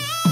Yeah.